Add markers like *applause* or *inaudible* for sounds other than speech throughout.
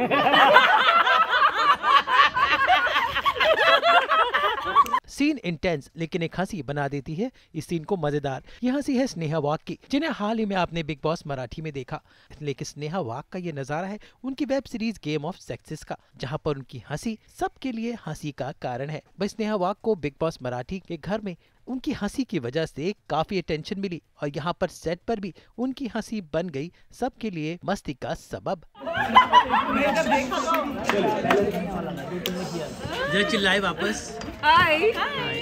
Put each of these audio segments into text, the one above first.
*laughs* Scene intense, लेकिन एक हँसी बना देती है इस सीन को मज़ेदार। ये हँसी है स्नेहा वाक की, जिन्हें हाल ही में आपने बिग बॉस मराठी में देखा। लेकिन स्नेहा वाक का ये नज़ारा है उनकी web series Game of Sexes का, जहाँ पर उनकी हँसी सबके लिए हँसी का कारण है। भाई स्नेहा वाक को बिग बॉस मराठी के घर में उनकी हँसी की वजह से काफ़ी अटेंशन मिली और यहाँ पर सेट पर भी उनकी हँसी बन गई सबके लिए मस्ती का सबब चिल्लाए वापस हाय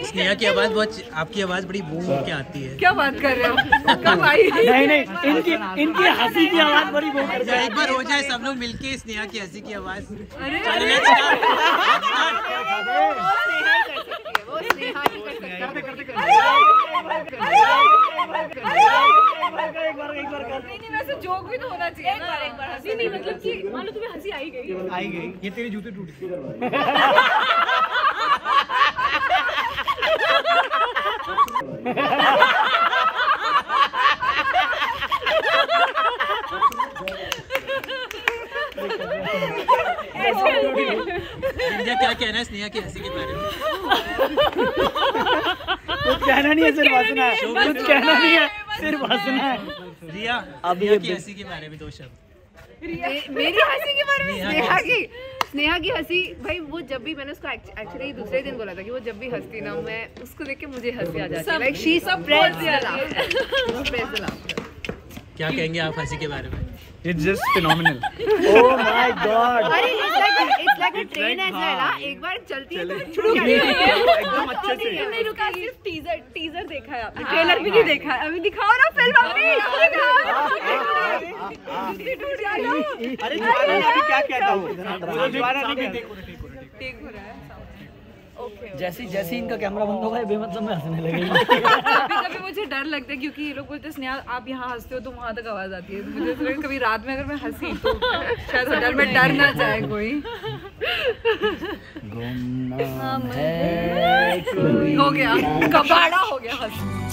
स्नेहा की आवाज़ बहुत आपकी आवाज़ बड़ी बूम के आती है क्या बात कर रहे हो कब आई नहीं नहीं इनकी इनकी हँसी की आवाज़ बड़ी बूम बहुत अच्छा, एक बार हो जाए सब लोग मिलके स्नेहा की हँसी की आवाज़ अरे चलो, let's start, let's start। नहीं नहीं वैसे जोक भी तो होना चाहिए एक बार एक बार हँसी नहीं मतलब कि मान लो तुम्हें हँसी आई गई। आई गई। ये तेरी जूते टूट गए। इंडिया क्या कहना है स्नेहा की हँसी के बारे में? कुछ कहना नहीं है सिर्फ़ हंसना है। कुछ कहना नहीं है सिर्फ़ हंसना है। रिया अब ये की हँसी के बारे में दो शब्द। *laughs* मेरी हँसी के बारे में स्नेहा की स्नेहा की हँसी भाई वो जब भी मैंने उसको एक्चुअली दूसरे दिन बोला था कि वो जब भी हंसती ना मैं उसको देख के मुझे हँसी आ जाती है। Like she spreads the laughter क्या कहेंगे आप हँसी के बारे में? It's just phenomenal oh my god अरे it's like it's like a train as well हाँ। एक बार चलती है तो शुरू कर *laughs* *laughs* एकदम अच्छे से। नहीं रुका सिर्फ़ टीजर टीजर देखा है आपने। ट्रेलर भी नहीं देखा है। अभी दिखाओ ना फ़िल्म अपनी अरे क्या कहता हूँ हो है जैसे जैसे इनका कैमरा बंद होगा ये बेमतलब में हंसने लगेगी। कभी *laughs* कभी मुझे डर लगता है क्योंकि ये लोग बोलते हैं स्नेहा आप यहाँ हँसते हो तो वहाँ तक आवाज़ आती है। तो मुझे है कभी रात में अगर मैं हँसी तो शायद डर में डर ना जाए कोई। गुमनाम है हो गया कबाड़ा हो गया हंस।